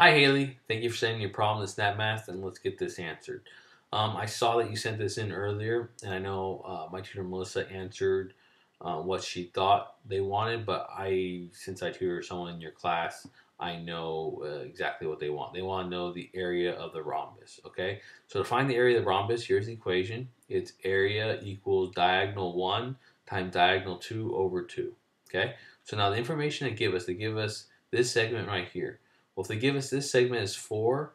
Hi, Haley. Thank you for sending your problem to SnapMath, and let's get this answered. Um, I saw that you sent this in earlier, and I know uh, my tutor Melissa answered uh, what she thought they wanted, but I, since I tutor someone in your class, I know uh, exactly what they want. They want to know the area of the rhombus, okay? So to find the area of the rhombus, here's the equation. It's area equals diagonal 1 times diagonal 2 over 2, okay? So now the information they give us, they give us this segment right here. Well, if they give us this segment is 4,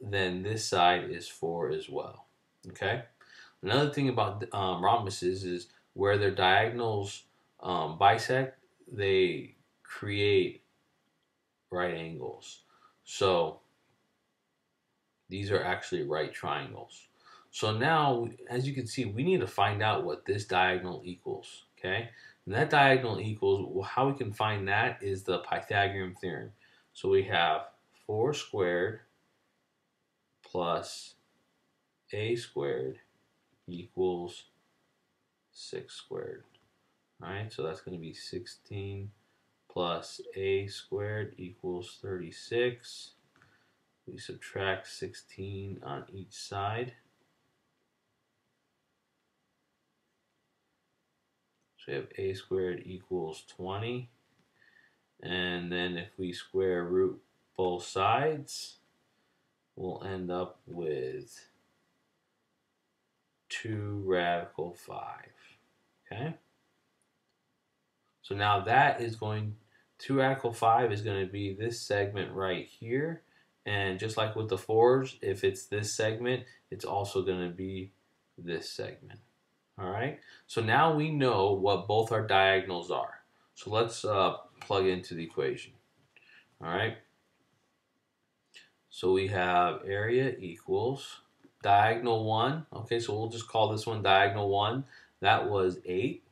then this side is 4 as well, okay? Another thing about um, rhombuses is where their diagonals um, bisect, they create right angles. So these are actually right triangles. So now, as you can see, we need to find out what this diagonal equals, okay? And that diagonal equals, well, how we can find that is the Pythagorean theorem. So we have 4 squared plus a squared equals 6 squared. Alright, so that's going to be 16 plus a squared equals 36. We subtract 16 on each side. So we have a squared equals 20. And then if we square root both sides, we'll end up with 2 radical 5. Okay? So now that is going, 2 radical 5 is going to be this segment right here. And just like with the 4s, if it's this segment, it's also going to be this segment. All right? So now we know what both our diagonals are. So let's uh, plug into the equation. All right? So we have area equals diagonal 1. Okay, so we'll just call this one diagonal 1. That was 8.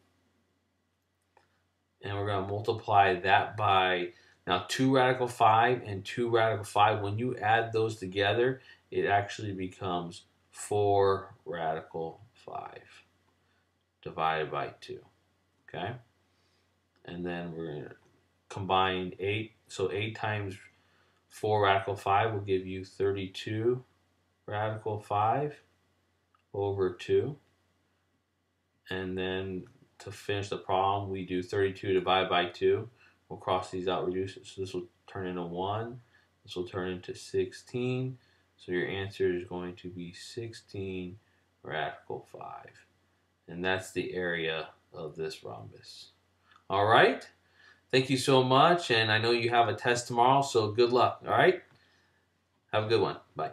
And we're going to multiply that by, now 2 radical 5 and 2 radical 5. When you add those together, it actually becomes 4 radical 5 divided by 2. Okay? And then we're going to combine 8. So 8 times 4 radical 5 will give you 32 radical 5 over 2. And then to finish the problem, we do 32 divided by 2. We'll cross these out, reduce it. So this will turn into 1. This will turn into 16. So your answer is going to be 16 radical 5. And that's the area of this rhombus. All right? Thank you so much. And I know you have a test tomorrow, so good luck. All right? Have a good one. Bye.